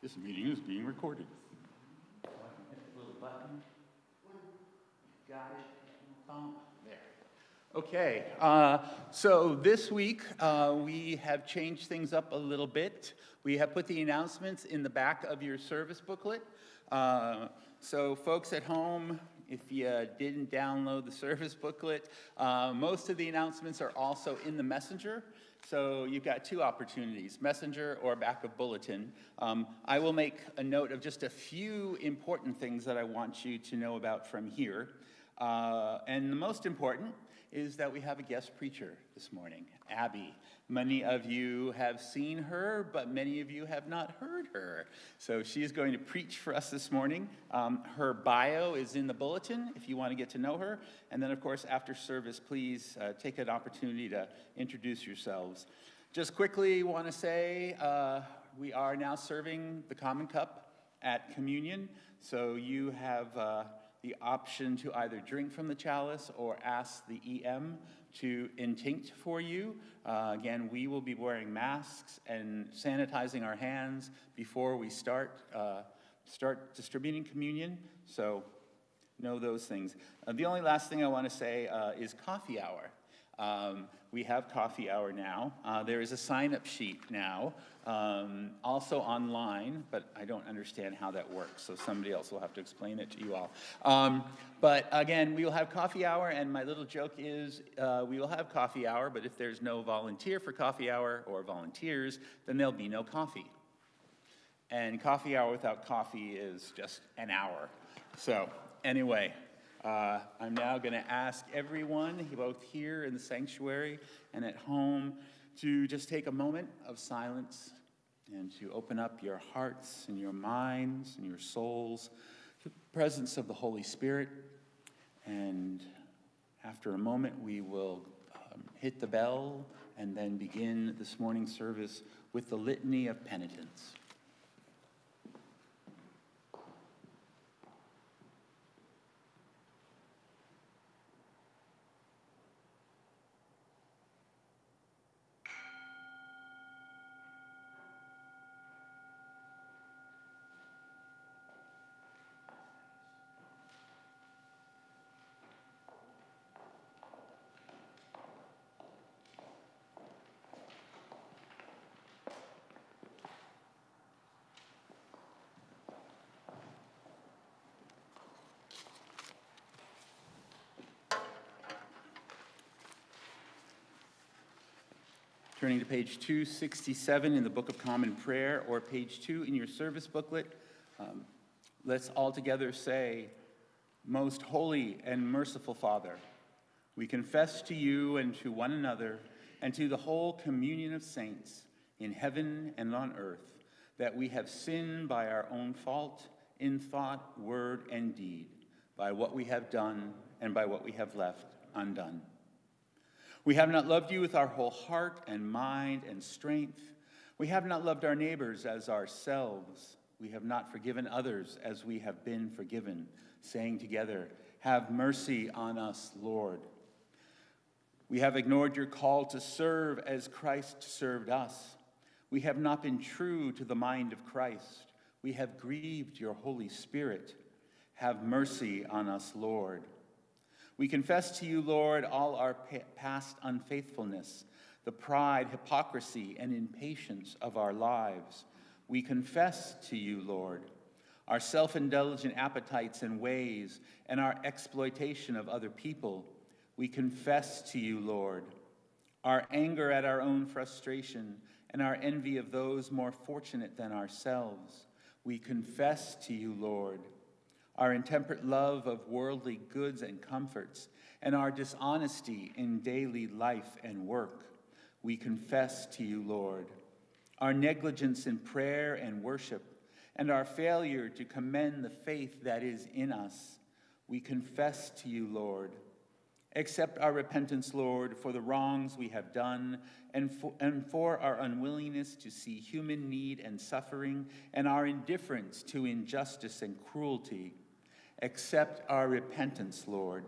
This meeting is being recorded. Okay, uh, so this week uh, we have changed things up a little bit. We have put the announcements in the back of your service booklet. Uh, so, folks at home, if you didn't download the service booklet, uh, most of the announcements are also in the messenger. So you've got two opportunities, messenger or back of bulletin. Um, I will make a note of just a few important things that I want you to know about from here. Uh, and the most important is that we have a guest preacher this morning, Abby. Many of you have seen her, but many of you have not heard her. So she is going to preach for us this morning. Um, her bio is in the bulletin if you want to get to know her. And then, of course, after service, please uh, take an opportunity to introduce yourselves. Just quickly, want to say uh, we are now serving the common cup at communion. So you have. Uh, the option to either drink from the chalice or ask the EM to intinct for you. Uh, again, we will be wearing masks and sanitizing our hands before we start, uh, start distributing communion. So know those things. Uh, the only last thing I want to say uh, is coffee hour. Um, we have coffee hour now. Uh, there is a sign up sheet now, um, also online, but I don't understand how that works, so somebody else will have to explain it to you all. Um, but again, we will have coffee hour, and my little joke is uh, we will have coffee hour, but if there's no volunteer for coffee hour or volunteers, then there'll be no coffee. And coffee hour without coffee is just an hour. So, anyway. Uh, I'm now going to ask everyone, both here in the sanctuary and at home, to just take a moment of silence and to open up your hearts and your minds and your souls to the presence of the Holy Spirit. And after a moment, we will um, hit the bell and then begin this morning's service with the Litany of Penitence. Turning to page 267 in the Book of Common Prayer or page 2 in your service booklet, um, let's all together say, Most holy and merciful Father, we confess to you and to one another and to the whole communion of saints in heaven and on earth that we have sinned by our own fault in thought, word, and deed, by what we have done and by what we have left undone. We have not loved you with our whole heart and mind and strength. We have not loved our neighbors as ourselves. We have not forgiven others as we have been forgiven, saying together, Have mercy on us, Lord. We have ignored your call to serve as Christ served us. We have not been true to the mind of Christ. We have grieved your Holy Spirit. Have mercy on us, Lord. We confess to you, Lord, all our past unfaithfulness, the pride, hypocrisy, and impatience of our lives. We confess to you, Lord, our self indulgent appetites and ways, and our exploitation of other people. We confess to you, Lord, our anger at our own frustration and our envy of those more fortunate than ourselves. We confess to you, Lord our intemperate love of worldly goods and comforts, and our dishonesty in daily life and work. We confess to you, Lord, our negligence in prayer and worship, and our failure to commend the faith that is in us. We confess to you, Lord. Accept our repentance, Lord, for the wrongs we have done and for, and for our unwillingness to see human need and suffering and our indifference to injustice and cruelty. Accept our repentance, Lord.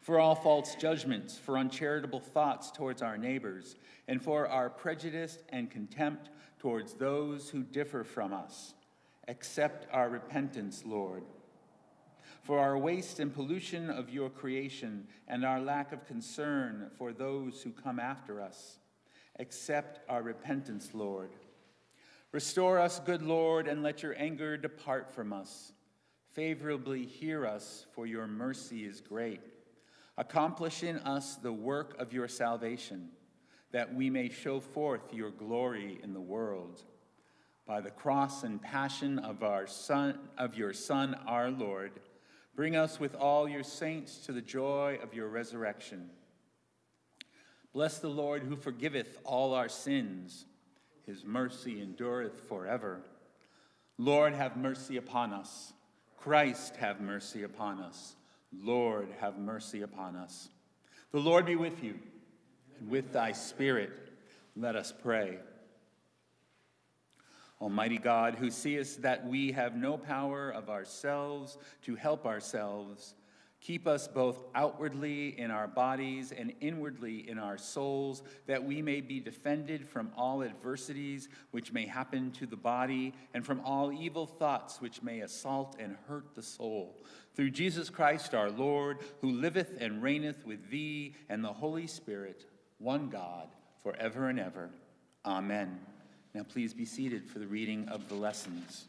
For all false judgments, for uncharitable thoughts towards our neighbors, and for our prejudice and contempt towards those who differ from us. Accept our repentance, Lord. For our waste and pollution of your creation and our lack of concern for those who come after us. Accept our repentance, Lord. Restore us, good Lord, and let your anger depart from us. Favorably hear us, for your mercy is great. Accomplish in us the work of your salvation, that we may show forth your glory in the world. By the cross and passion of our Son, of your Son, our Lord, bring us with all your saints to the joy of your resurrection. Bless the Lord who forgiveth all our sins. His mercy endureth forever. Lord, have mercy upon us. Christ, have mercy upon us. Lord, have mercy upon us. The Lord be with you, and with thy spirit. Let us pray. Almighty God, who seest that we have no power of ourselves to help ourselves, keep us both outwardly in our bodies and inwardly in our souls, that we may be defended from all adversities which may happen to the body, and from all evil thoughts which may assault and hurt the soul through Jesus Christ our Lord, who liveth and reigneth with thee and the Holy Spirit, one God, forever and ever. Amen. Now please be seated for the reading of the lessons.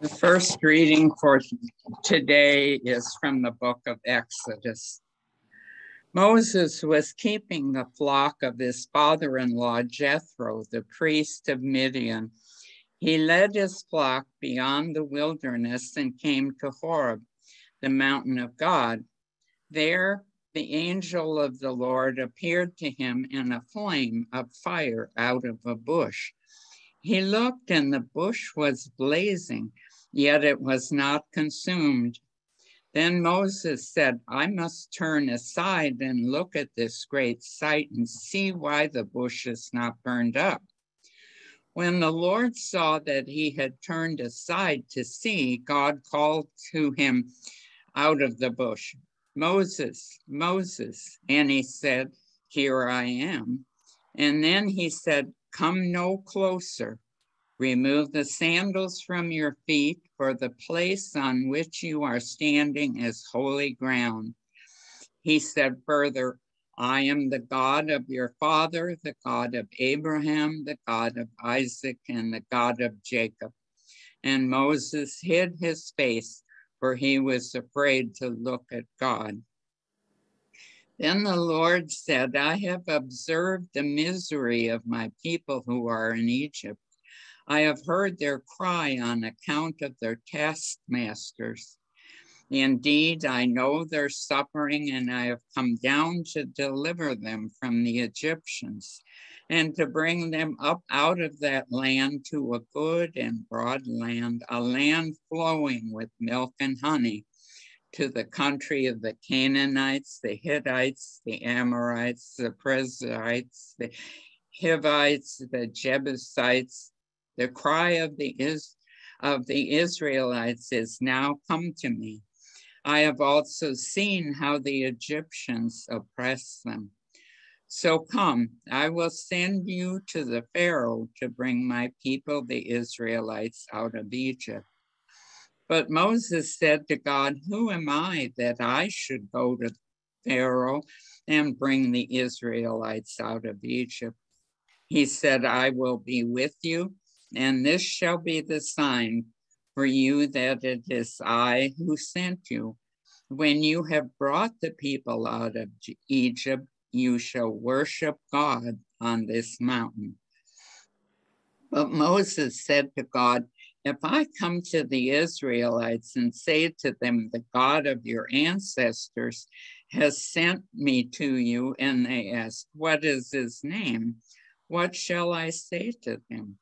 The first reading for today is from the book of Exodus. Moses was keeping the flock of his father in law Jethro, the priest of Midian he led his flock beyond the wilderness and came to Horeb, the mountain of God. There, the angel of the Lord appeared to him in a flame of fire out of a bush. He looked, and the bush was blazing, yet it was not consumed. Then Moses said, I must turn aside and look at this great sight and see why the bush is not burned up. When the Lord saw that he had turned aside to see, God called to him out of the bush, Moses, Moses. And he said, Here I am. And then he said, Come no closer. Remove the sandals from your feet, for the place on which you are standing is holy ground. He said further, I am the God of your father, the God of Abraham, the God of Isaac, and the God of Jacob. And Moses hid his face, for he was afraid to look at God. Then the Lord said, I have observed the misery of my people who are in Egypt. I have heard their cry on account of their taskmasters. Indeed, I know their suffering, and I have come down to deliver them from the Egyptians and to bring them up out of that land to a good and broad land, a land flowing with milk and honey, to the country of the Canaanites, the Hittites, the Amorites, the Perizzites, the Hivites, the Jebusites. The cry of the, Is- of the Israelites is now come to me I have also seen how the Egyptians oppress them. So come, I will send you to the Pharaoh to bring my people, the Israelites, out of Egypt. But Moses said to God, Who am I that I should go to Pharaoh and bring the Israelites out of Egypt? He said, I will be with you, and this shall be the sign for you that it is I who sent you. When you have brought the people out of Egypt, you shall worship God on this mountain. But Moses said to God, If I come to the Israelites and say to them, The God of your ancestors has sent me to you, and they ask, What is his name? What shall I say to them?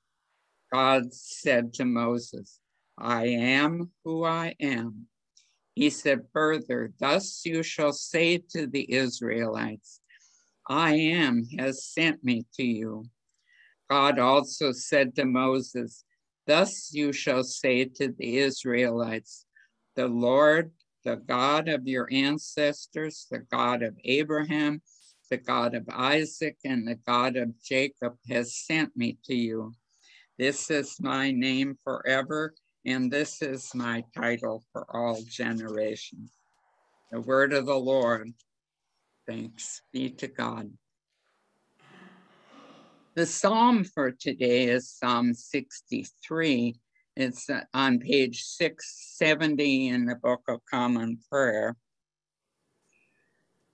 God said to Moses, I am who I am. He said further, Thus you shall say to the Israelites, I am has sent me to you. God also said to Moses, Thus you shall say to the Israelites, The Lord, the God of your ancestors, the God of Abraham, the God of Isaac and the God of Jacob, has sent me to you. This is my name forever, and this is my title for all generations. The word of the Lord. Thanks be to God. The psalm for today is Psalm 63. It's on page 670 in the Book of Common Prayer.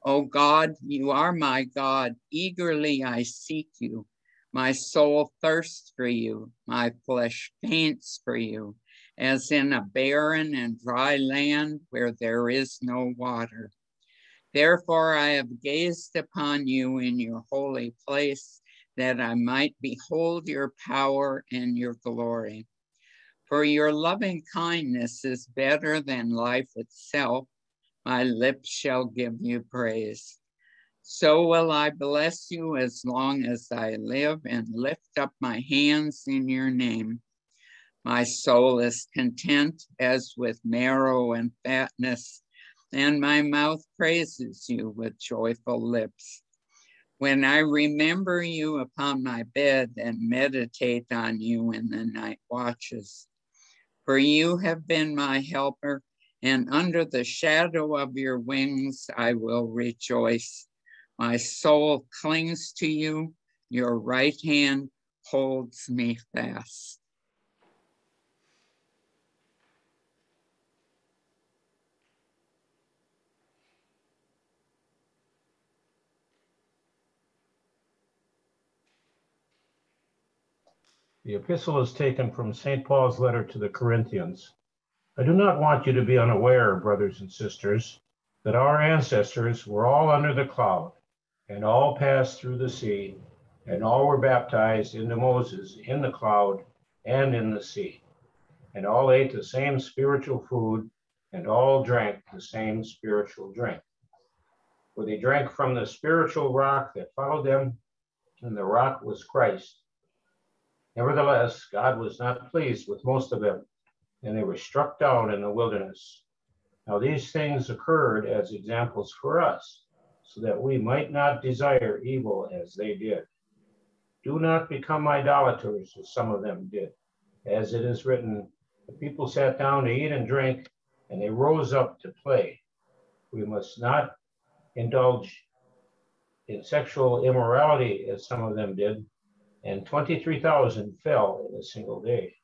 O God, you are my God. Eagerly I seek you. My soul thirsts for you. My flesh faints for you, as in a barren and dry land where there is no water. Therefore, I have gazed upon you in your holy place, that I might behold your power and your glory. For your loving kindness is better than life itself. My lips shall give you praise. So will I bless you as long as I live and lift up my hands in your name. My soul is content as with marrow and fatness, and my mouth praises you with joyful lips. When I remember you upon my bed and meditate on you in the night watches, for you have been my helper, and under the shadow of your wings I will rejoice. My soul clings to you, your right hand holds me fast. The epistle is taken from St. Paul's letter to the Corinthians. I do not want you to be unaware, brothers and sisters, that our ancestors were all under the cloud and all passed through the sea, and all were baptized into Moses in the cloud and in the sea. And all ate the same spiritual food, and all drank the same spiritual drink. For they drank from the spiritual rock that followed them, and the rock was Christ. Nevertheless, God was not pleased with most of them, and they were struck down in the wilderness. Now, these things occurred as examples for us so that we might not desire evil as they did. Do not become idolaters, as some of them did. As it is written, the people sat down to eat and drink, and they rose up to play. We must not indulge in sexual immorality, as some of them did, and 23,000 fell in a single day.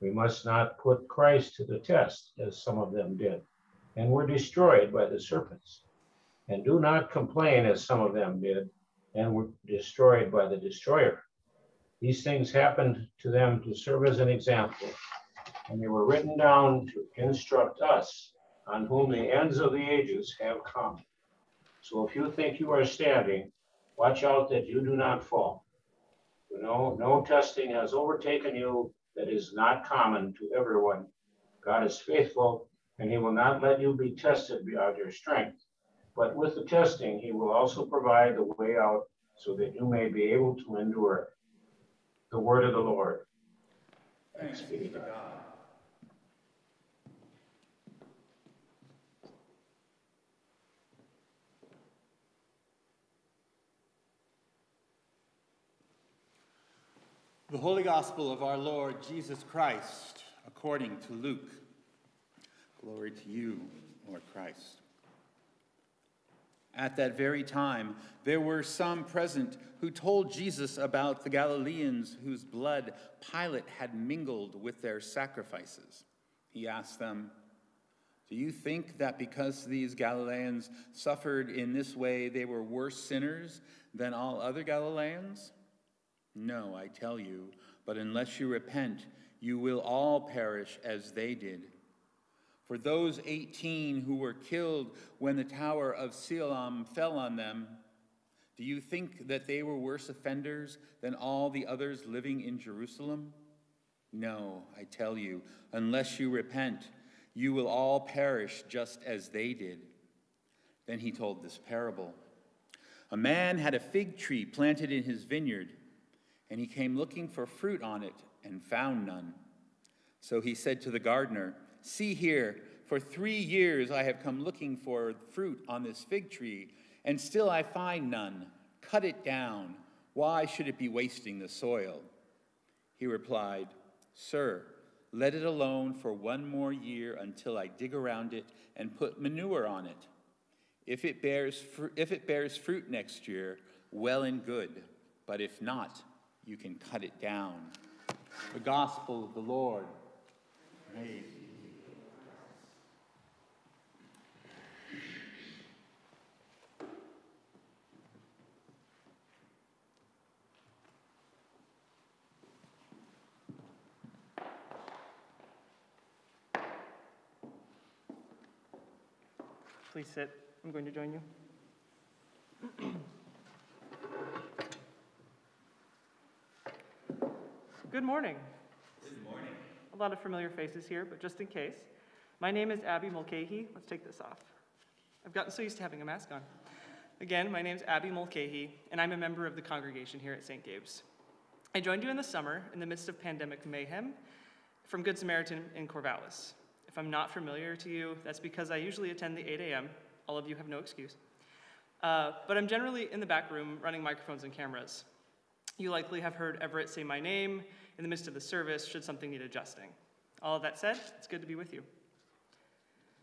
We must not put Christ to the test, as some of them did, and were destroyed by the serpents. And do not complain as some of them did and were destroyed by the destroyer. These things happened to them to serve as an example, and they were written down to instruct us on whom the ends of the ages have come. So if you think you are standing, watch out that you do not fall. Know, no testing has overtaken you that is not common to everyone. God is faithful, and he will not let you be tested beyond your strength. But with the testing, he will also provide the way out so that you may be able to endure The word of the Lord. Thanks be to God. The Holy Gospel of our Lord Jesus Christ, according to Luke. Glory to you, Lord Christ. At that very time, there were some present who told Jesus about the Galileans whose blood Pilate had mingled with their sacrifices. He asked them, Do you think that because these Galileans suffered in this way, they were worse sinners than all other Galileans? No, I tell you, but unless you repent, you will all perish as they did. For those 18 who were killed when the tower of Siloam fell on them, do you think that they were worse offenders than all the others living in Jerusalem? No, I tell you, unless you repent, you will all perish just as they did. Then he told this parable A man had a fig tree planted in his vineyard, and he came looking for fruit on it and found none. So he said to the gardener, See here, for three years I have come looking for fruit on this fig tree, And still I find none. Cut it down. Why should it be wasting the soil? He replied, Sir, let it alone for one more year until I dig around it and put manure on it. If it bears, fr- if it bears fruit next year, well and good. But if not, you can cut it down. The gospel of the Lord. Praise Please sit. I'm going to join you. Good morning. Good morning. A lot of familiar faces here, but just in case. My name is Abby Mulcahy. Let's take this off. I've gotten so used to having a mask on. Again, my name is Abby Mulcahy, and I'm a member of the congregation here at St. Gabe's. I joined you in the summer in the midst of pandemic mayhem from Good Samaritan in Corvallis. If I'm not familiar to you, that's because I usually attend the 8 a.m. All of you have no excuse. Uh, but I'm generally in the back room running microphones and cameras. You likely have heard Everett say my name in the midst of the service should something need adjusting. All of that said, it's good to be with you.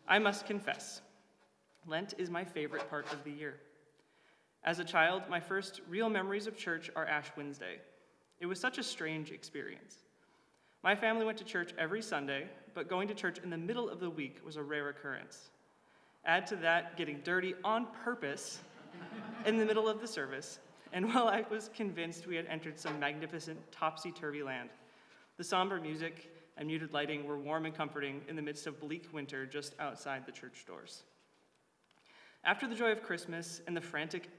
I must confess, Lent is my favorite part of the year. As a child, my first real memories of church are Ash Wednesday. It was such a strange experience. My family went to church every Sunday, but going to church in the middle of the week was a rare occurrence. Add to that getting dirty on purpose in the middle of the service, and while I was convinced we had entered some magnificent topsy turvy land, the somber music and muted lighting were warm and comforting in the midst of bleak winter just outside the church doors. After the joy of Christmas and the frantic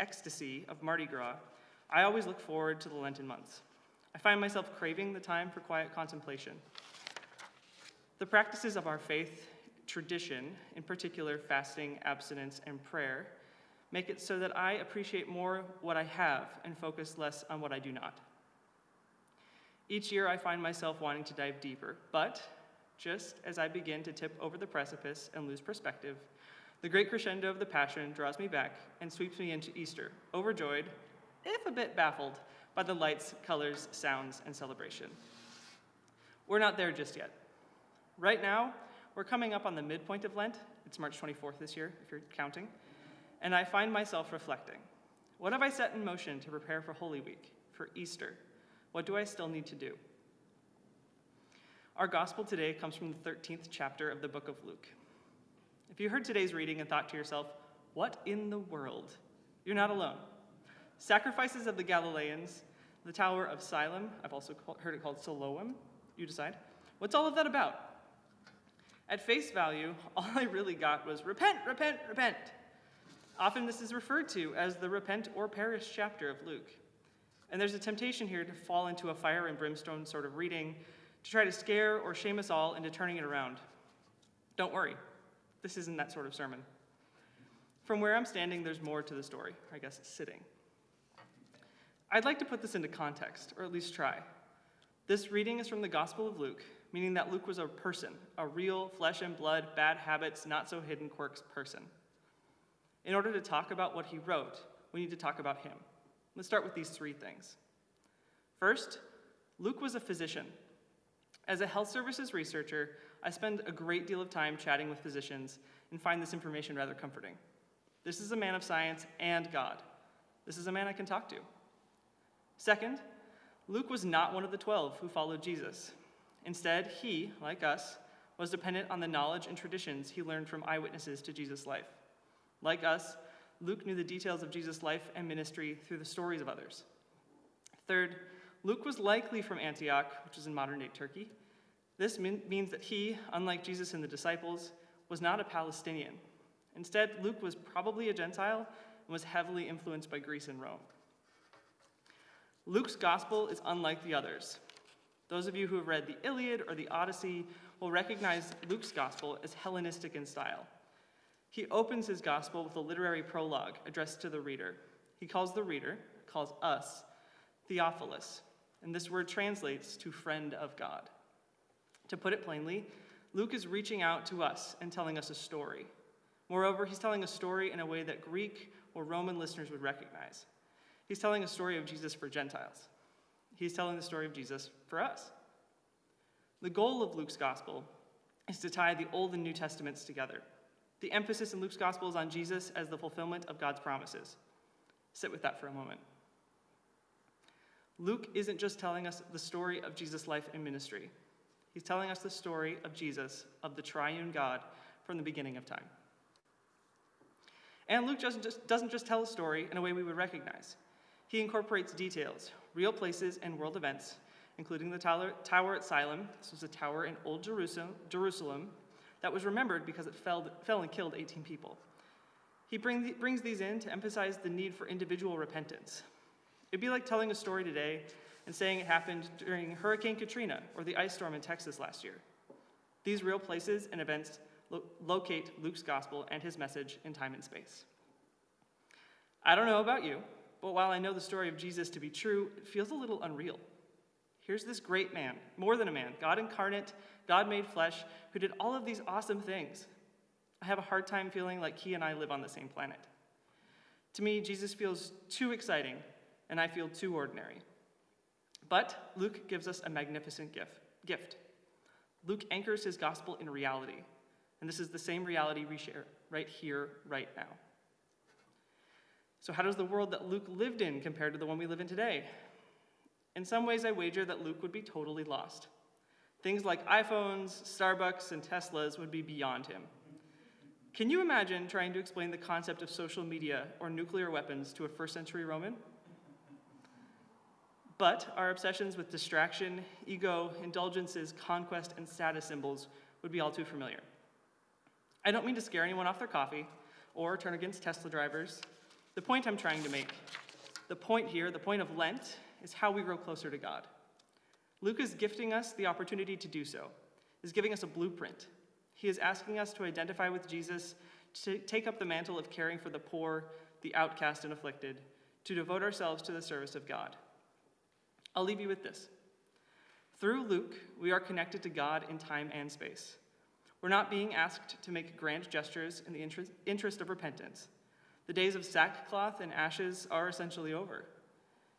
ecstasy of Mardi Gras, I always look forward to the Lenten months. I find myself craving the time for quiet contemplation. The practices of our faith tradition, in particular fasting, abstinence, and prayer, make it so that I appreciate more what I have and focus less on what I do not. Each year, I find myself wanting to dive deeper, but just as I begin to tip over the precipice and lose perspective, the great crescendo of the Passion draws me back and sweeps me into Easter, overjoyed, if a bit baffled, by the lights, colors, sounds, and celebration. We're not there just yet. Right now, we're coming up on the midpoint of Lent. It's March 24th this year, if you're counting. And I find myself reflecting what have I set in motion to prepare for Holy Week, for Easter? What do I still need to do? Our gospel today comes from the 13th chapter of the book of Luke. If you heard today's reading and thought to yourself, what in the world? You're not alone. Sacrifices of the Galileans, the Tower of Siloam, I've also heard it called Siloam, you decide. What's all of that about? At face value, all I really got was repent, repent, repent. Often this is referred to as the repent or perish chapter of Luke. And there's a temptation here to fall into a fire and brimstone sort of reading to try to scare or shame us all into turning it around. Don't worry, this isn't that sort of sermon. From where I'm standing, there's more to the story, I guess sitting. I'd like to put this into context, or at least try. This reading is from the Gospel of Luke, meaning that Luke was a person, a real flesh and blood, bad habits, not so hidden quirks person. In order to talk about what he wrote, we need to talk about him. Let's start with these three things. First, Luke was a physician. As a health services researcher, I spend a great deal of time chatting with physicians and find this information rather comforting. This is a man of science and God. This is a man I can talk to. Second, Luke was not one of the 12 who followed Jesus. Instead, he, like us, was dependent on the knowledge and traditions he learned from eyewitnesses to Jesus' life. Like us, Luke knew the details of Jesus' life and ministry through the stories of others. Third, Luke was likely from Antioch, which is in modern day Turkey. This means that he, unlike Jesus and the disciples, was not a Palestinian. Instead, Luke was probably a Gentile and was heavily influenced by Greece and Rome. Luke's gospel is unlike the others. Those of you who have read the Iliad or the Odyssey will recognize Luke's gospel as Hellenistic in style. He opens his gospel with a literary prologue addressed to the reader. He calls the reader, calls us, Theophilus, and this word translates to friend of God. To put it plainly, Luke is reaching out to us and telling us a story. Moreover, he's telling a story in a way that Greek or Roman listeners would recognize. He's telling a story of Jesus for Gentiles. He's telling the story of Jesus for us. The goal of Luke's gospel is to tie the Old and New Testaments together. The emphasis in Luke's gospel is on Jesus as the fulfillment of God's promises. Sit with that for a moment. Luke isn't just telling us the story of Jesus' life and ministry, he's telling us the story of Jesus, of the triune God, from the beginning of time. And Luke doesn't just, doesn't just tell a story in a way we would recognize. He incorporates details, real places, and world events, including the tower, at Siloam. This was a tower in Old Jerusalem, Jerusalem that was remembered because it fell, fell and killed 18 people. He bring brings these in to emphasize the need for individual repentance. It'd be like telling a story today and saying it happened during Hurricane Katrina or the ice storm in Texas last year. These real places and events lo- locate Luke's gospel and his message in time and space. I don't know about you, but while I know the story of Jesus to be true, it feels a little unreal. Here's this great man, more than a man, God incarnate, God made flesh, who did all of these awesome things. I have a hard time feeling like he and I live on the same planet. To me, Jesus feels too exciting, and I feel too ordinary. But Luke gives us a magnificent gift. gift. Luke anchors his gospel in reality, and this is the same reality we share right here, right now. So, how does the world that Luke lived in compare to the one we live in today? In some ways, I wager that Luke would be totally lost. Things like iPhones, Starbucks, and Teslas would be beyond him. Can you imagine trying to explain the concept of social media or nuclear weapons to a first century Roman? But our obsessions with distraction, ego, indulgences, conquest, and status symbols would be all too familiar. I don't mean to scare anyone off their coffee or turn against Tesla drivers. The point I'm trying to make, the point here, the point of Lent, is how we grow closer to God. Luke is gifting us the opportunity to do so, is giving us a blueprint. He is asking us to identify with Jesus, to take up the mantle of caring for the poor, the outcast, and afflicted, to devote ourselves to the service of God. I'll leave you with this. Through Luke, we are connected to God in time and space. We're not being asked to make grand gestures in the interest, interest of repentance. The days of sackcloth and ashes are essentially over.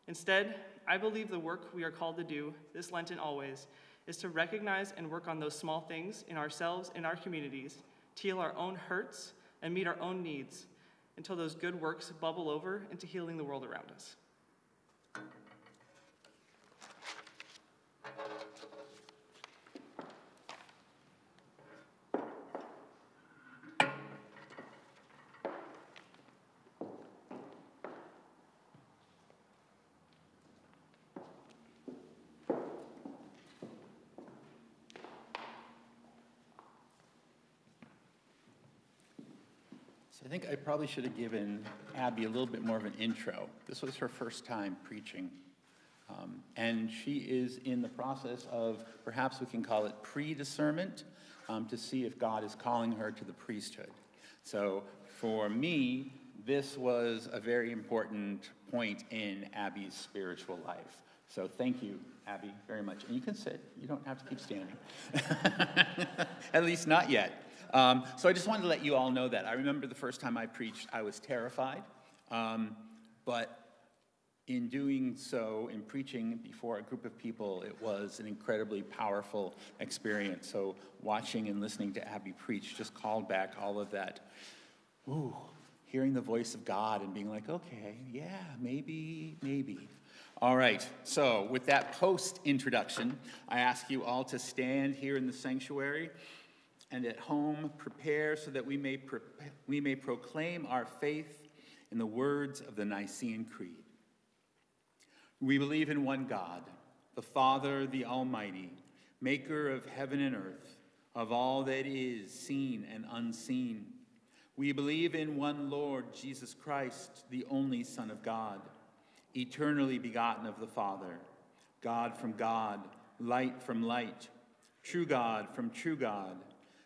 Instead, I believe the work we are called to do, this Lenten always, is to recognize and work on those small things in ourselves and our communities, to heal our own hurts and meet our own needs until those good works bubble over into healing the world around us. So I think I probably should have given Abby a little bit more of an intro. This was her first time preaching. Um, and she is in the process of, perhaps we can call it pre discernment, um, to see if God is calling her to the priesthood. So for me, this was a very important point in Abby's spiritual life. So thank you, Abby, very much. And you can sit, you don't have to keep standing. At least not yet. Um, so I just wanted to let you all know that. I remember the first time I preached, I was terrified. Um, but in doing so, in preaching before a group of people, it was an incredibly powerful experience. So watching and listening to Abby preach just called back all of that. Ooh, hearing the voice of God and being like, okay, yeah, maybe, maybe. All right, so with that post introduction, I ask you all to stand here in the sanctuary and at home prepare so that we may, pro- we may proclaim our faith in the words of the Nicene Creed. We believe in one God, the Father, the Almighty, maker of heaven and earth, of all that is seen and unseen. We believe in one Lord, Jesus Christ, the only Son of God, eternally begotten of the Father, God from God, light from light, true God from true God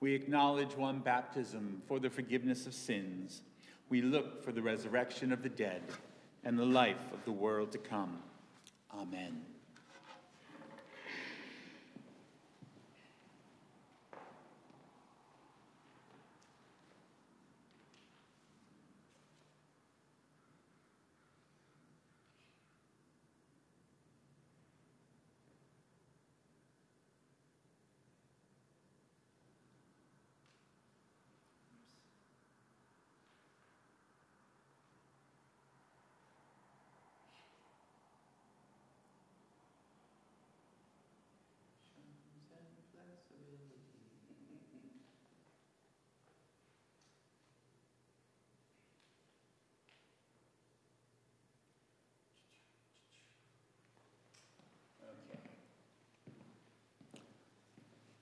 We acknowledge one baptism for the forgiveness of sins. We look for the resurrection of the dead and the life of the world to come. Amen.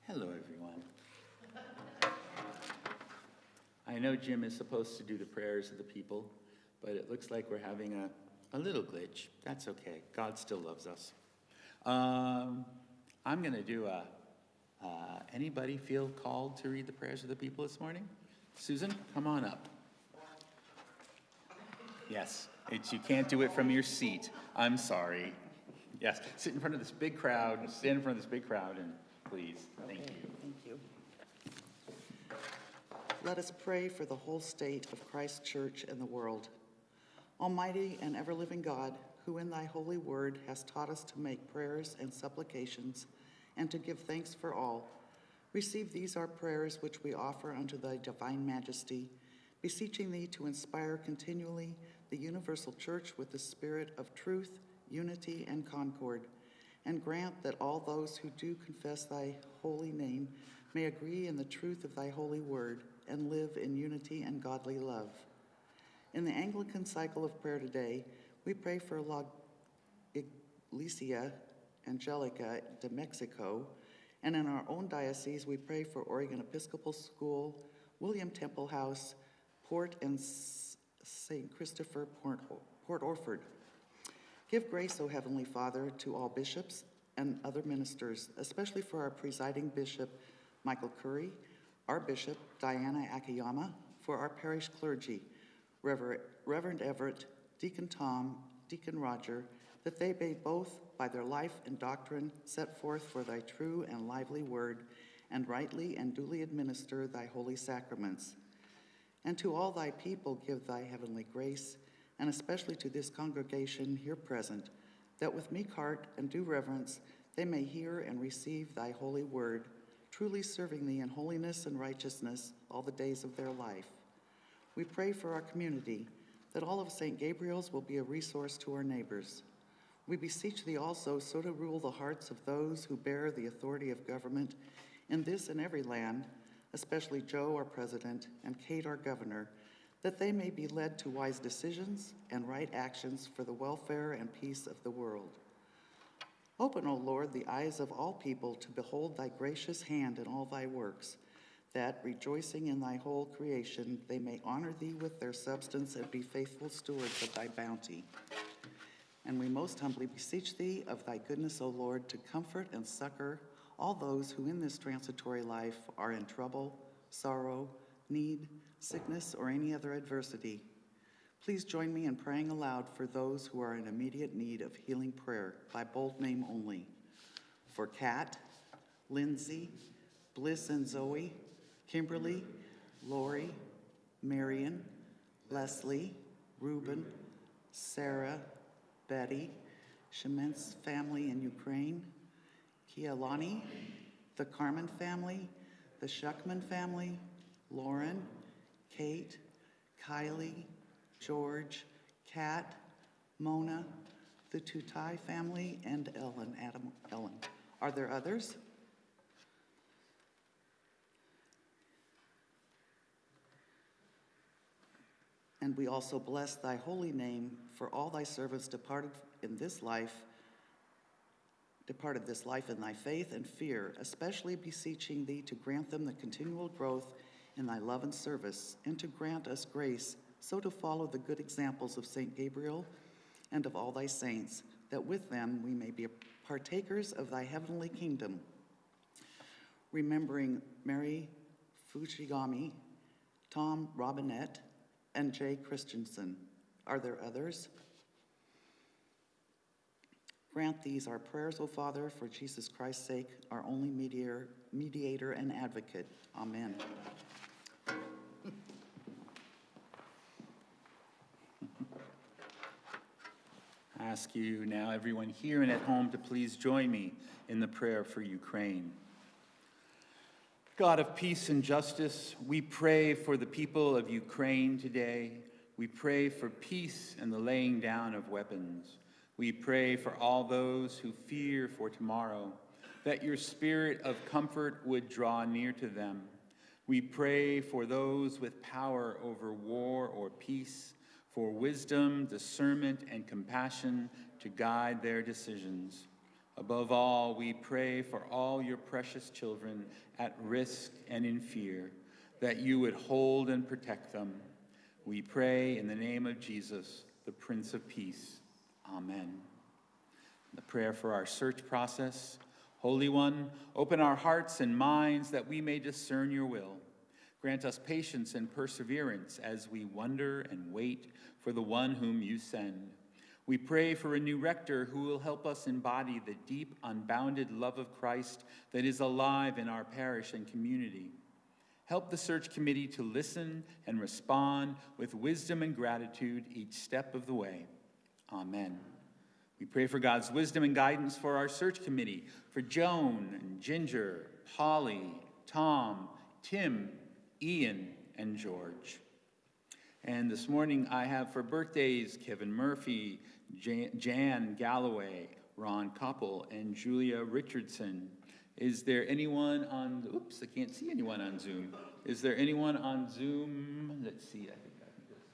Hello, everyone. I know Jim is supposed to do the prayers of the people, but it looks like we're having a, a little glitch. That's okay. God still loves us. Um, I'm going to do a. Uh, anybody feel called to read the prayers of the people this morning? Susan, come on up. Yes, it's, you can't do it from your seat. I'm sorry. Yes, sit in front of this big crowd, stand in front of this big crowd, and please, thank you. Let us pray for the whole state of Christ Church and the world. Almighty and ever-living God, who in thy holy word has taught us to make prayers and supplications and to give thanks for all, receive these our prayers which we offer unto thy divine majesty, beseeching thee to inspire continually the universal church with the spirit of truth, unity, and concord, and grant that all those who do confess thy holy name may agree in the truth of thy holy word and live in unity and godly love. In the Anglican cycle of prayer today, we pray for La Iglesia Anglicana de Mexico, and in our own diocese, we pray for Oregon Episcopal School, William Temple House, Port and St. Christopher Port, Port Orford. Give grace, O Heavenly Father, to all bishops and other ministers, especially for our presiding bishop, Michael Curry, our bishop, Diana Akiyama, for our parish clergy, Reverend Everett, Deacon Tom, Deacon Roger, that they may both, by their life and doctrine, set forth for thy true and lively word, and rightly and duly administer thy holy sacraments. And to all thy people give thy heavenly grace, and especially to this congregation here present, that with meek heart and due reverence they may hear and receive thy holy word, truly serving thee in holiness and righteousness all the days of their life. We pray for our community, that all of St. Gabriel's will be a resource to our neighbors. We beseech thee also so to rule the hearts of those who bear the authority of government in this and every land, especially Joe, our president, and Kate, our governor, that they may be led to wise decisions and right actions for the welfare and peace of the world. Open, O Lord, the eyes of all people to behold thy gracious hand in all thy works, that, rejoicing in thy whole creation, they may honor thee with their substance and be faithful stewards of thy bounty. And we most humbly beseech thee of thy goodness, O Lord, to comfort and succor all those who in this transitory life are in trouble, sorrow, need, sickness, or any other adversity. Please join me in praying aloud for those who are in immediate need of healing prayer by bold name only. For Kat, Lindsay, Bliss and Zoe, Kimberly, Lori, Marion, Leslie, Reuben, Sarah, Betty, Shement's family in Ukraine, Kialani, the Carmen family, the Shuckman family, Lauren, Kate, Kylie, George, Kat, Mona, the Tutai family, and Ellen, Adam, Ellen. Are there others? And we also bless thy holy name for all thy servants departed in this life, departed this life in thy faith and fear, especially beseeching thee to grant them the continual growth in thy love and service, and to grant us grace so to follow the good examples of Saint Gabriel and of all thy saints, that with them we may be partakers of thy heavenly kingdom. Remembering Mary Fujigami, Tom Robinette, and Jay Christensen. Are there others? Grant these our prayers, O Father, for Jesus Christ's sake, our only mediator, mediator and advocate. Amen. Ask you now, everyone here and at home, to please join me in the prayer for Ukraine. God of peace and justice, we pray for the people of Ukraine today. We pray for peace and the laying down of weapons. We pray for all those who fear for tomorrow, that your spirit of comfort would draw near to them. We pray for those with power over war or peace, for wisdom, discernment, and compassion to guide their decisions. Above all, we pray for all your precious children at risk and in fear, that you would hold and protect them. We pray in the name of Jesus, the Prince of Peace. Amen. The prayer for our search process. Holy One, open our hearts and minds that we may discern your will. Grant us patience and perseverance as we wonder and wait for the one whom you send. We pray for a new rector who will help us embody the deep, unbounded love of Christ that is alive in our parish and community. Help the search committee to listen and respond with wisdom and gratitude each step of the way. Amen. We pray for God's wisdom and guidance for our search committee, for Joan and Ginger, Polly, Tom, Tim, Ian, and George. And this morning I have for birthdays Kevin Murphy, Jan, Jan Galloway, Ron Koppel, and Julia Richardson. Is there anyone on, oops, I can't see anyone on Zoom. Is there anyone on Zoom? Let's see, I think I can just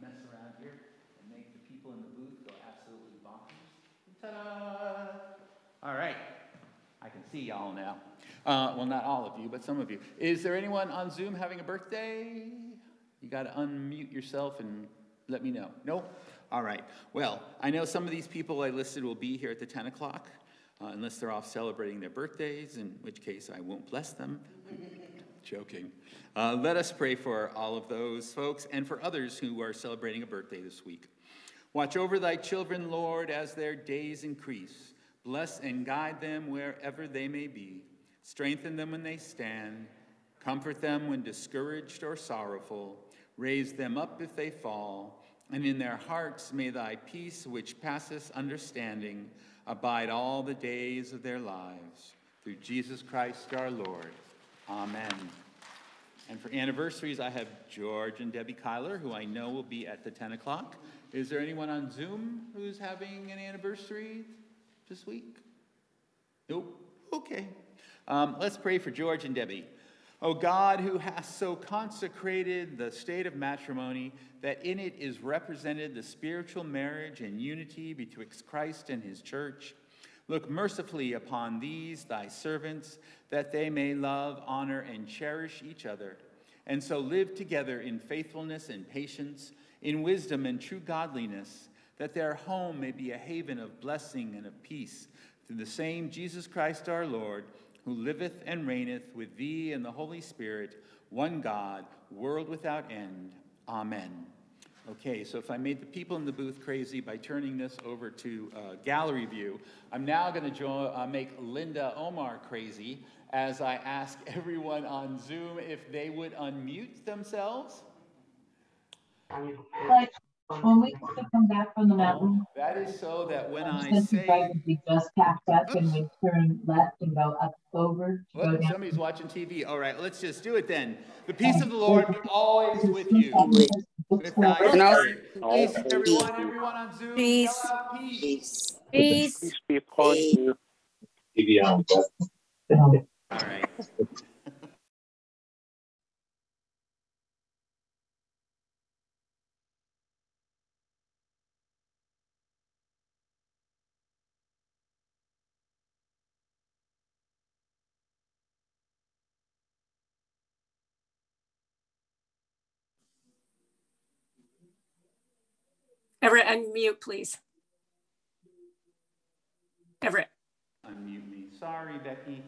mess around here and make the people in the booth go absolutely bonkers. Ta-da! All right, I can see y'all now. Uh, well, not all of you, but some of you. Is there anyone on Zoom having a birthday? You got to unmute yourself and let me know. No? All right. Well, I know some of these people I listed will be here at the 10 o'clock, uh, unless they're off celebrating their birthdays, in which case I won't bless them. Joking. Uh, let us pray for all of those folks and for others who are celebrating a birthday this week. Watch over thy children, Lord, as their days increase. Bless and guide them wherever they may be. Strengthen them when they stand. Comfort them when discouraged or sorrowful. Raise them up if they fall and in their hearts may thy peace, which passeth understanding, abide all the days of their lives. Through Jesus Christ our Lord. Amen. And for anniversaries, I have George and Debbie Kyler, who I know will be at the 10 o'clock. Is there anyone on Zoom who's having an anniversary this week? Nope. Okay. Um, let's pray for George and Debbie. O God, who hast so consecrated the state of matrimony that in it is represented the spiritual marriage and unity betwixt Christ and his church, look mercifully upon these thy servants, that they may love, honor, and cherish each other, and so live together in faithfulness and patience, in wisdom and true godliness, that their home may be a haven of blessing and of peace, through the same Jesus Christ our Lord who liveth and reigneth with thee and the Holy Spirit, one God, world without end. Amen. Okay, so if I made the people in the booth crazy by turning this over to uh, gallery view, I'm now going to uh, make Linda Omar crazy as I ask everyone on Zoom if they would unmute themselves. When we come back from the oh, mountain, That is so that when I since you say, guys would be just packed up and we turn left and go up over. to go oh, down. somebody's watching TV. All right, let's just do it then. The peace of the Lord be always with you. With thy And I'll- spirit. Peace, everyone, everyone on Zoom. Peace. yell out Peace. Peace. Peace be upon you. TV on. All right. Everett, unmute, please. Everett. Unmute me. Sorry, Becky.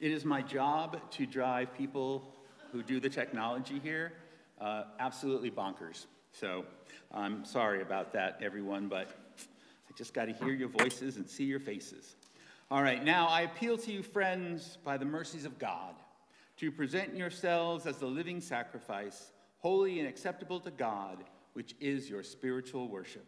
It is my job to drive people who do the technology here uh, absolutely bonkers. So I'm sorry about that, everyone, but I just got to hear your voices and see your faces. All right, now I appeal to you, friends, by the mercies of God, to present yourselves as a living sacrifice, holy and acceptable to God, which is your spiritual worship.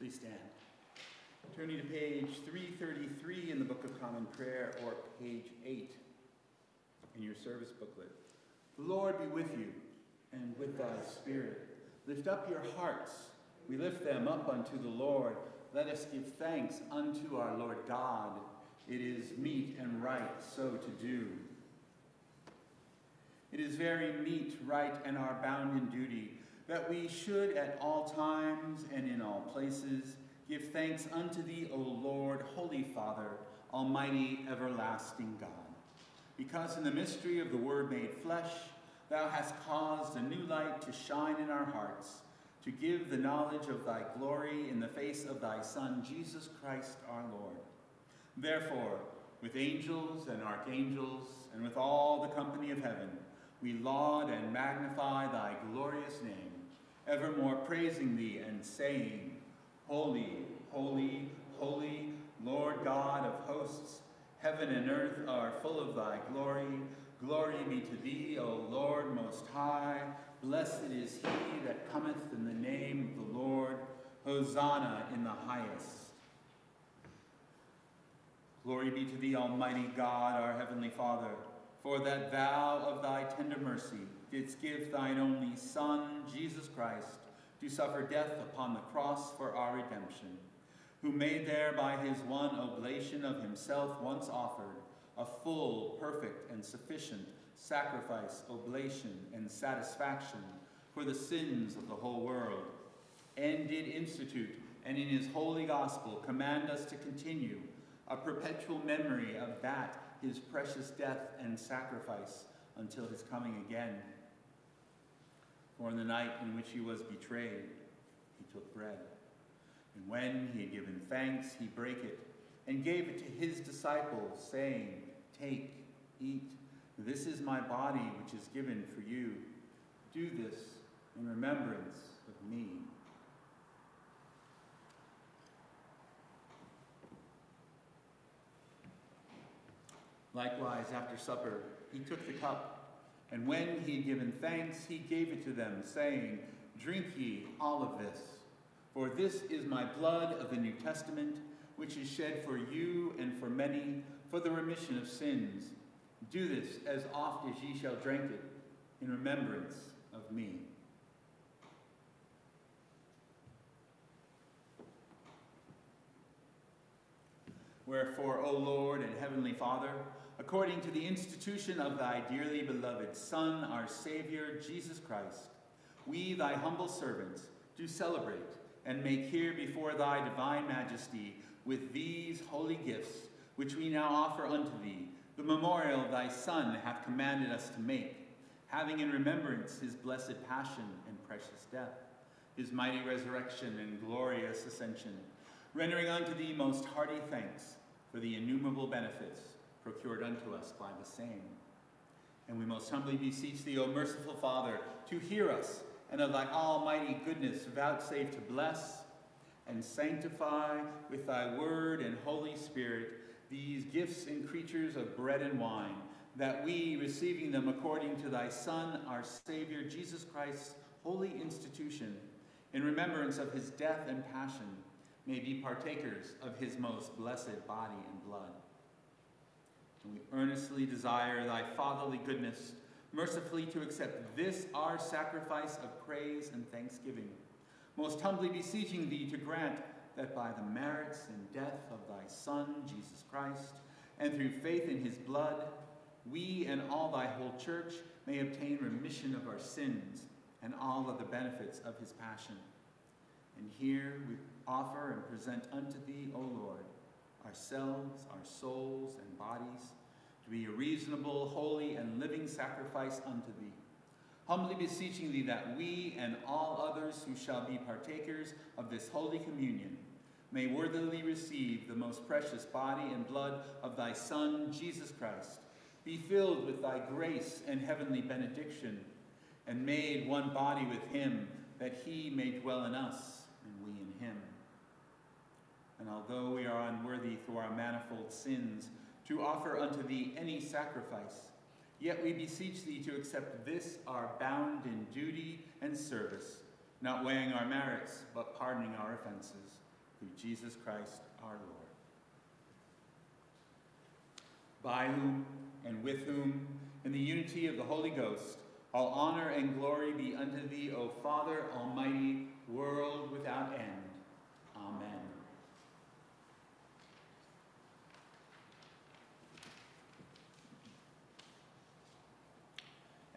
Please stand. Turning to page 333 in the Book of Common Prayer or page 8 in your service booklet. The Lord be with you and with thy spirit. Lift up your hearts. We lift them up unto the Lord. Let us give thanks unto our Lord God. It is meet and right so to do. It is very meet, right, and our bounden duty that we should at all times and in all places give thanks unto thee, O Lord, Holy Father, Almighty, everlasting God. Because in the mystery of the Word made flesh, thou hast caused a new light to shine in our hearts, to give the knowledge of thy glory in the face of thy Son, Jesus Christ our Lord. Therefore, with angels and archangels, and with all the company of heaven, we laud and magnify thy glorious name, evermore praising thee and saying, Holy, holy, holy, Lord God of hosts, Heaven and earth are full of thy glory. Glory be to thee, O Lord most high. Blessed is he that cometh in the name of the Lord. Hosanna in the highest. Glory be to thee, Almighty God, our heavenly Father, for that thou of thy tender mercy didst give thine only Son, Jesus Christ, to suffer death upon the cross for our redemption, who made there by his one oblation of himself once offered a full, perfect, and sufficient sacrifice, oblation, and satisfaction for the sins of the whole world, and did institute and in his holy gospel command us to continue a perpetual memory of that his precious death and sacrifice until his coming again. In the night in which he was betrayed, he took bread. And when he had given thanks, he brake it and gave it to his disciples, saying, Take, eat. This is my body, which is given for you. Do this in remembrance of me. Likewise, after supper, he took the cup, and when he had given thanks, he gave it to them, saying, Drink ye all of this, for this is my blood of the New Testament, which is shed for you and for many for the remission of sins. Do this as oft as ye shall drink it, in remembrance of me. Wherefore, O Lord and Heavenly Father, according to the institution of thy dearly beloved Son, our Savior, Jesus Christ, we, thy humble servants, do celebrate and make here before thy divine majesty with these holy gifts, which we now offer unto thee, the memorial thy Son hath commanded us to make, having in remembrance his blessed passion and precious death, his mighty resurrection and glorious ascension, rendering unto thee most hearty thanks for the innumerable benefits procured unto us by the same. And we most humbly beseech thee, O merciful Father, to hear us, and of thy almighty goodness vouchsafe to bless and sanctify with thy word and Holy Spirit these gifts and creatures of bread and wine, that we, receiving them according to thy Son, our Savior, Jesus Christ's holy institution, in remembrance of his death and passion, may be partakers of his most blessed body and blood. And we earnestly desire thy fatherly goodness, mercifully to accept this our sacrifice of praise and thanksgiving, most humbly beseeching thee to grant that by the merits and death of thy Son, Jesus Christ, and through faith in his blood, we and all thy whole church may obtain remission of our sins and all of the benefits of his passion. And here we offer and present unto thee, O Lord, ourselves, our souls, and bodies, to be a reasonable, holy, and living sacrifice unto thee, humbly beseeching thee that we and all others who shall be partakers of this holy communion may worthily receive the most precious body and blood of thy Son, Jesus Christ, be filled with thy grace and heavenly benediction, and made one body with him, that he may dwell in us, and we in him. And although we are unworthy through our manifold sins to offer unto thee any sacrifice, yet we beseech thee to accept this our bounden duty and service, not weighing our merits, but pardoning our offenses, through Jesus Christ our Lord. By whom and with whom, in the unity of the Holy Ghost, all honor and glory be unto thee, O Father Almighty, world without end. Amen.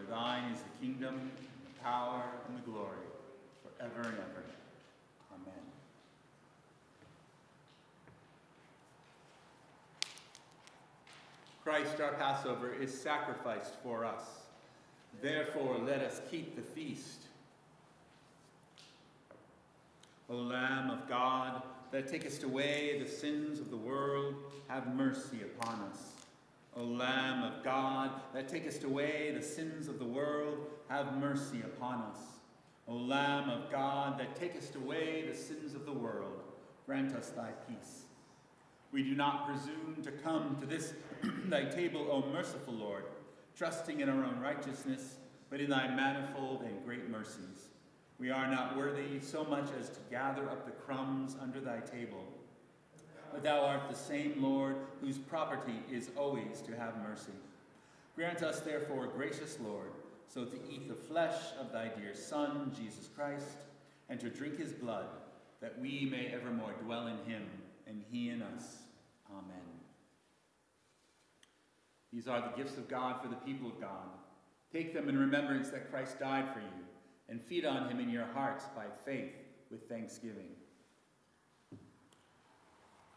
For thine is the kingdom, the power, and the glory, forever and ever. Amen. Christ our Passover is sacrificed for us. Therefore, let us keep the feast. O Lamb of God, that takest away the sins of the world, have mercy upon us. O Lamb of God, that takest away the sins of the world, have mercy upon us. O Lamb of God, that takest away the sins of the world, grant us thy peace. We do not presume to come to this thy table, O merciful Lord, trusting in our own righteousness, but in thy manifold and great mercies. We are not worthy so much as to gather up the crumbs under thy table. But thou art the same Lord, whose property is always to have mercy. Grant us, therefore, gracious Lord, so to eat the flesh of thy dear Son, Jesus Christ, and to drink his blood, that we may evermore dwell in him, and he in us. Amen. These are the gifts of God for the people of God. Take them in remembrance that Christ died for you, and feed on him in your hearts by faith with thanksgiving.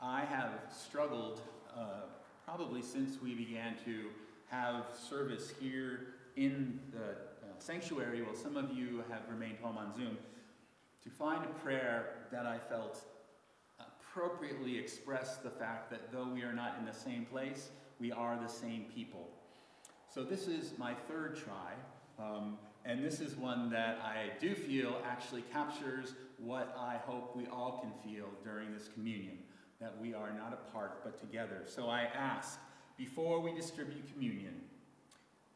I have struggled uh, probably since we began to have service here in the uh, sanctuary, well, some of you have remained home on Zoom, to find a prayer that I felt appropriately expressed the fact that though we are not in the same place, we are the same people. So this is my third try, um, and this is one that I do feel actually captures what I hope we all can feel during this communion, that we are not apart but together. So I ask, before we distribute communion,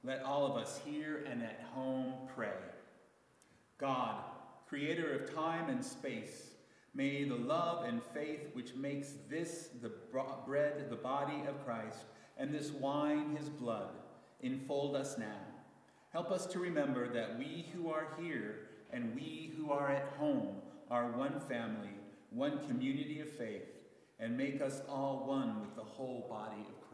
let all of us here and at home pray. God, creator of time and space, may the love and faith which makes this the bread, the body of Christ, and this wine his blood, enfold us now. Help us to remember that we who are here and we who are at home are one family, one community of faith, and make us all one with the whole body of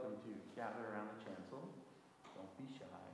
welcome to gather around the chancel. Don't be shy.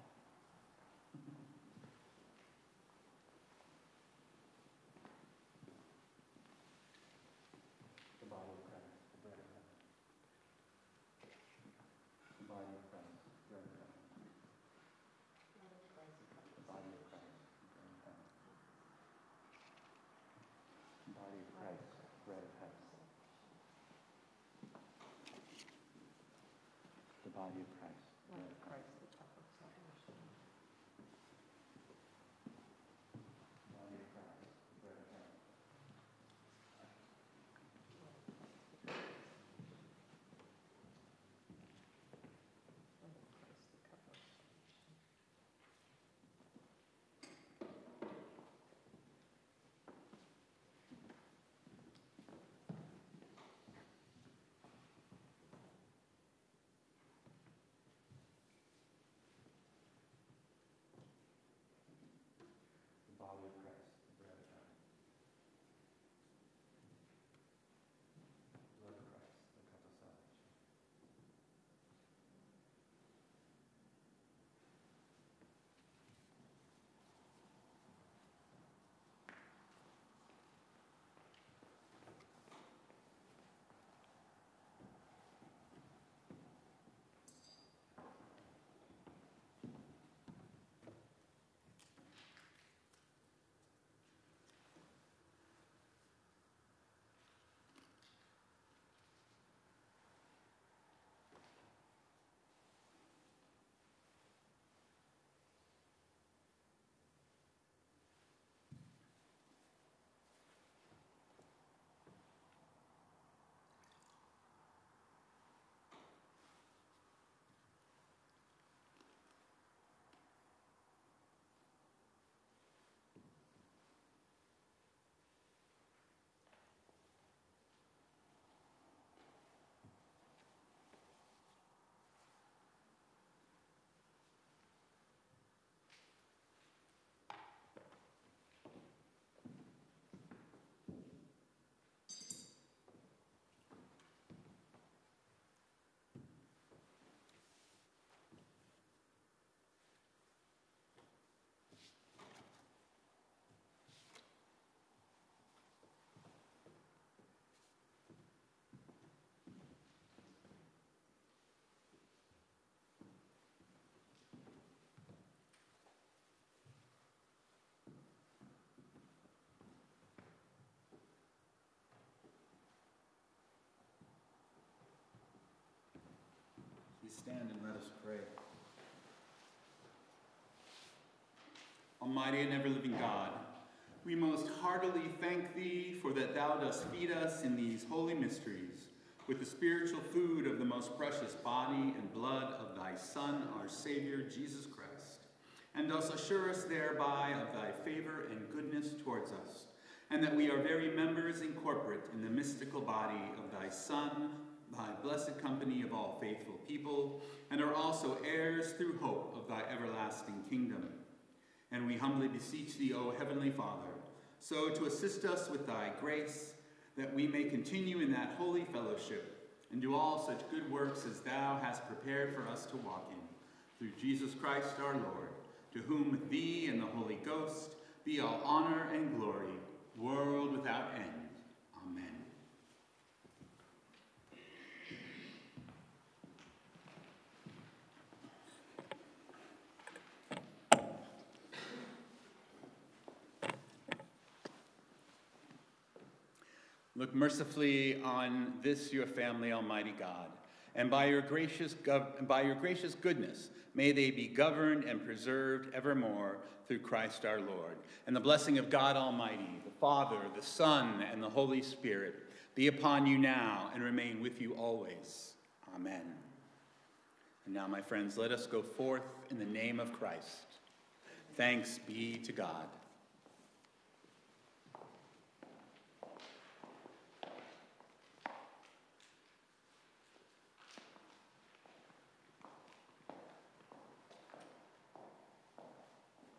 Stand and let us pray. Almighty and ever-living God, we most heartily thank thee for that thou dost feed us in these holy mysteries with the spiritual food of the most precious body and blood of thy Son, our Savior, Jesus Christ, and dost assure us thereby of thy favor and goodness towards us, and that we are very members incorporate in the mystical body of thy Son, thy blessed company of all faithful people, and are also heirs through hope of thy everlasting kingdom. And we humbly beseech thee, O Heavenly Father, so to assist us with thy grace, that we may continue in that holy fellowship and do all such good works as thou hast prepared for us to walk in. Through Jesus Christ our Lord, to whom with thee and the Holy Ghost be all honor and glory, world without end. Amen. Look mercifully on this your family, Almighty God, and by your gracious by your gracious goodness, may they be governed and preserved evermore through Christ our Lord. And the blessing of God Almighty, the Father, the Son, and the Holy Spirit be upon you now and remain with you always. Amen. And now, my friends, let us go forth in the name of Christ. Thanks be to God.